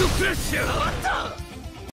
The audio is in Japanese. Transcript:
ドクラッシャー